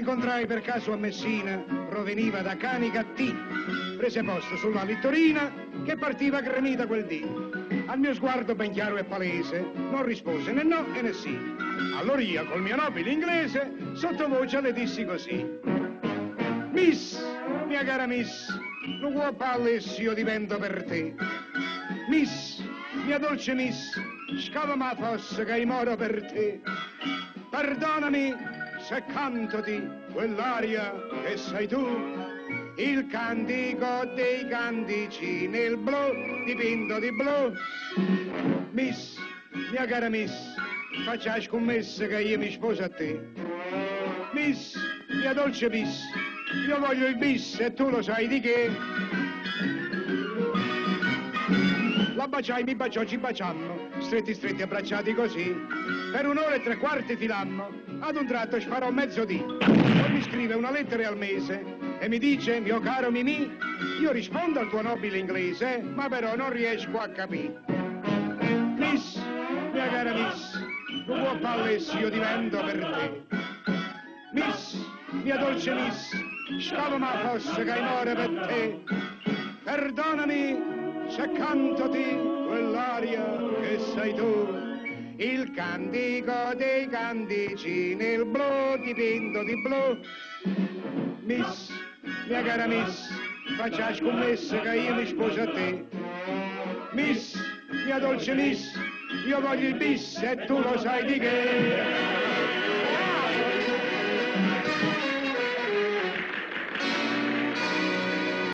incontrai per caso a Messina, proveniva da Canica T. Prese posto sulla littorina che partiva gremita quel dì. Al mio sguardo ben chiaro e palese, non rispose né no né sì. Allora io, col mio nobile inglese, sottovoce le dissi così. Miss, mia cara Miss, non vuoi palle se io divento per te. Miss, mia dolce Miss, scava fosse che moro per te. Perdonami se cantoti quell'aria che sei tu, il cantico dei cantici nel blu dipinto di blu. Miss, mia cara Miss, faccia scommessa che io mi sposo a te. Miss, mia dolce Miss, io voglio il bis e tu lo sai di che. La baciai, mi baciò, ci baciammo, stretti stretti abbracciati così. Per un'ora e tre quarti filammo, ad un tratto sparò mezzodì. Poi mi scrive una lettera al mese e mi dice, mio caro Mimì, io rispondo al tuo nobile inglese, ma però non riesco a capire. Miss, mia cara Miss, non può palle se io divento per te. Miss, mia dolce Miss, scava ma fosse che muore per te. Perdonami cantati quell'aria che sei tu. Il cantico dei cantici nel blu dipinto di blu. Miss, mia cara Miss, faccia scommessa che io mi sposo a te. Miss, mia dolce Miss, io voglio il bis e tu lo sai di che.